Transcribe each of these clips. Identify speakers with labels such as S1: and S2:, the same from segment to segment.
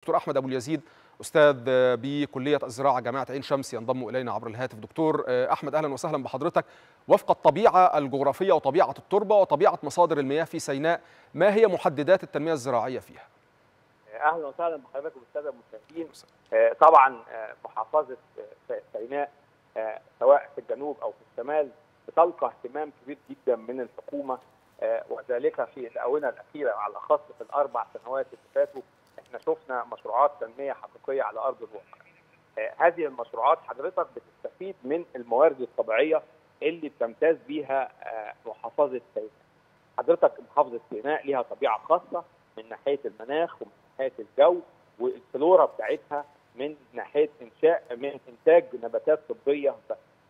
S1: دكتور أحمد أبو اليزيد أستاذ بكلية الزراعة جامعة عين شمس ينضم إلينا عبر الهاتف. دكتور أحمد أهلا وسهلا بحضرتك. وفق الطبيعة الجغرافية وطبيعة التربة وطبيعة مصادر المياه في سيناء ما هي محددات التنمية الزراعية فيها؟
S2: أهلا وسهلا بحضرتك والساده المشاهدين طبعا محافظة سيناء سواء في الجنوب أو في الشمال بتلقى اهتمام كبير جدا من الحكومة وذلك في الآونة الأخيرة على الأخص في الأربع سنوات اللي فاتوا. إحنا شفنا مشروعات تنميه حقيقية على أرض الواقع. آه هذه المشروعات حضرتك بتستفيد من الموارد الطبيعية اللي بتمتاز بيها آه محافظة سيناء. حضرتك محافظة سيناء ليها طبيعة خاصة من ناحية المناخ ومن ناحية الجو والفلورا بتاعتها من ناحية إنشاء من إنتاج نباتات طبية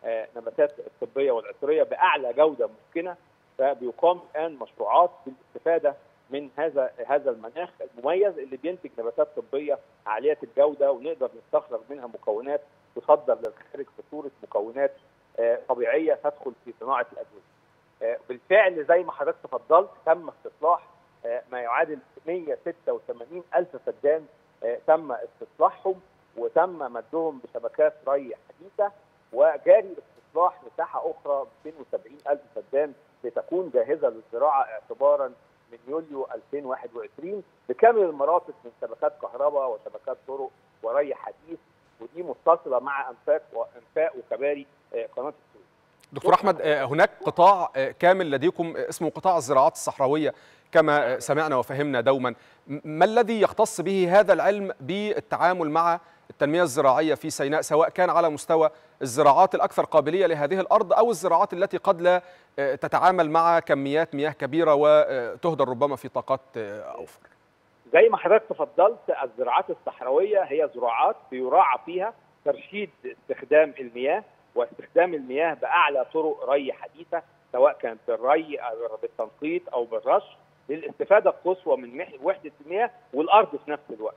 S2: آه نباتات الطبيه والعطرية بأعلى جودة ممكنة فبيقام الآن مشروعات بالاستفادة من هذا هذا المناخ المميز اللي بينتج نباتات طبية عالية الجودة ونقدر نستخرج منها مكونات تصدر للخارج في صورة مكونات آه طبيعية تدخل في صناعة الأدوية. آه بالفعل زي ما حضرتك تفضلت تم استصلاح آه ما يعادل 186 ألف فدان تم استصلاحهم وتم مدهم بشبكات ري حديثة وجاري استصلاح مساحة أخرى 270 ألف فدان لتكون جاهزة للزراعة اعتبارا من يوليو 2021 بكامل المرافق من شبكات كهرباء وشبكات طرق وري حديث ودي متصلة مع أنفاق وانفاق وكباري قناة السويس.
S1: دكتور أحمد هناك قطاع كامل لديكم اسمه قطاع الزراعات الصحراوية كما سمعنا وفهمنا دوما ما الذي يختص به هذا العلم بالتعامل مع التنمية الزراعية في سيناء سواء كان على مستوى الزراعات الأكثر قابلية لهذه الأرض أو الزراعات التي قد لا تتعامل مع كميات مياه كبيرة وتهدر ربما في طاقات أوفر.
S2: زي ما حضرتك تفضلت الزراعات الصحراوية هي زراعات بيراعى فيها ترشيد استخدام المياه واستخدام المياه بأعلى طرق ري حديثة سواء كانت بالري أو بالتنقيط أو بالرش للاستفادة القصوى من وحدة المياه والأرض في نفس الوقت.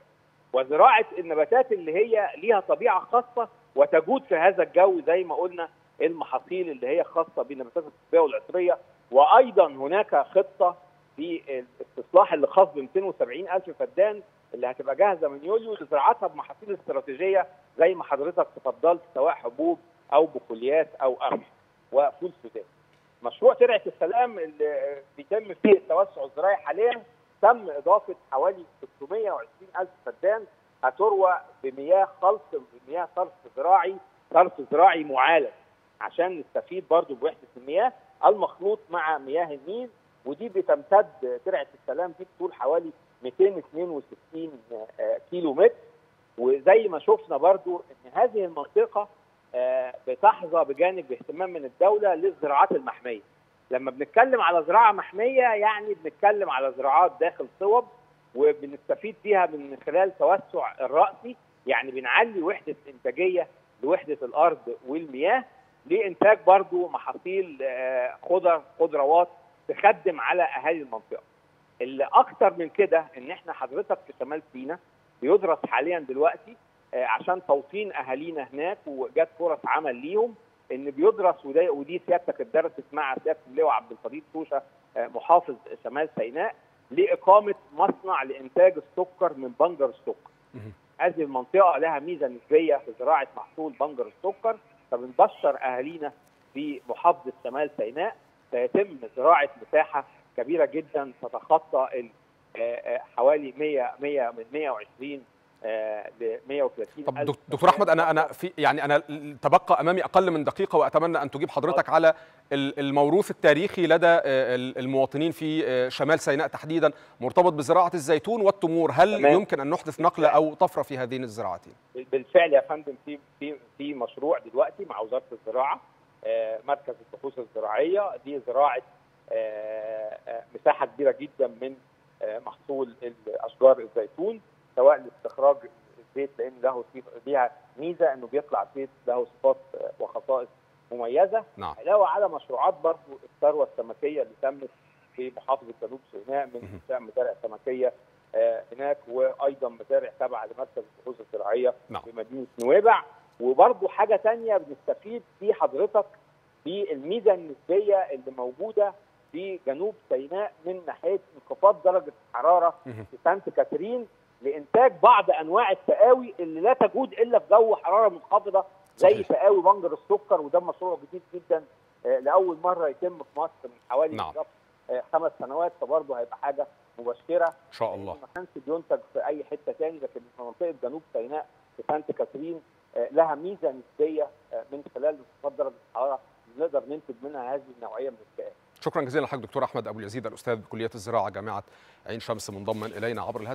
S2: وزراعه النباتات اللي هي ليها طبيعة خاصة وتجود في هذا الجو زي ما قلنا المحاصيل اللي هي خاصة بالنباتات الطبية والعطريه وأيضا هناك خطة في الاستصلاح اللي خاص ب 270 ألف فدان اللي هتبقى جاهزة من يوليو لزراعتها بمحاصيل استراتيجية زي ما حضرتك تفضلت سواء حبوب أو بقوليات أو قمح وفول سوداني. مشروع ترعه السلام اللي بيتم فيه التوسع الزراعي حاليا تم إضافة حوالي 620 ألف فدان هتروى بمياه خلط بمياه صرف زراعي صرف زراعي معالج. عشان نستفيد برضو بوحدة المياه المخلوط مع مياه النيل ودي بتمتد ترعه السلام دي بطول حوالي 262 كيلو متر. وزي ما شفنا برضو إن هذه المنطقة بتحظى بجانب اهتمام من الدولة للزراعات المحمية. لما بنتكلم على زراعة محمية يعني بنتكلم على زراعات داخل صوب وبنستفيد فيها من خلال توسع الرأسي يعني بنعلي وحدة إنتاجية لوحدة الأرض والمياه لإنتاج برضو محاصيل خضر خضروات تخدم على أهالي المنطقة. اللي أكتر من كده إن إحنا حضرتك في شمال سيناء بيدرس حاليا دلوقتي عشان توطين أهالينا هناك وجات فرص عمل ليهم إن بيدرس ودي, سيادتك اتدرست مع سيادة اللواء عبد الفضيل توشة محافظ شمال سيناء. لإقامة مصنع لإنتاج السكر من بنجر السكر. هذه المنطقة لها ميزة نسبية في زراعة محصول بنجر السكر فبنبشر أهالينا في محافظة شمال سيناء سيتم زراعة مساحة كبيرة جدا تتخطى حوالي 100 100 من 120 ل 130
S1: طب دكتور أحمد أنا أنا في يعني أنا تبقى أمامي أقل من دقيقة وأتمنى أن تجيب حضرتك على الموروث التاريخي لدى المواطنين في شمال سيناء تحديدا مرتبط بزراعة الزيتون والتمور. هل تمام. يمكن أن نحدث نقله أو طفرة في هذين الزراعتين؟
S2: بالفعل يا فندم في في في مشروع دلوقتي مع وزارة الزراعة مركز البحوث الزراعية. دي زراعة مساحة كبيرة جدا من محصول اشجار الزيتون. سواء لاستخراج الزيت لأن له ليها ميزة إنه بيطلع زيت له صفات وخصائص مميزة.
S1: نعم.
S2: علاوة على مشروعات برضه الثروة السمكية اللي تمت في محافظة جنوب سيناء من انشاء مزارع سمكية آه هناك وأيضا مزارع تابعة لمركز البحوث الزراعية
S1: نعم.
S2: في مدينة نويبع. وبرضه حاجة ثانية بنستفيد في حضرتك بالميزه النسبية اللي موجودة في جنوب سيناء من ناحية انخفاض درجة الحراره في سانت كاترين. لإنتاج بعض أنواع التقاوي اللي لا تجود إلا في جو حرارة منخفضة زي. تقاوي بنجر السكر وده مشروع جديد جدا آه، لأول مرة يتم في مصر من حوالي
S1: نعم.
S2: آه، خمس سنوات فبرضه هيبقى حاجة مبشرة
S1: إن شاء الله
S2: ما كانش بينتج في أي حتة تاني لكن في منطقة جنوب سيناء في سانت كاترين آه، لها ميزة نسبية من خلال انخفاض درجه الحرارة نقدر ننتج منها هذه النوعية من الكائنات
S1: شكرا جزيلا لحضرتك دكتور أحمد أبو اليزيد الأستاذ بكلية الزراعة جامعة عين شمس منضما إلينا عبر الهاتف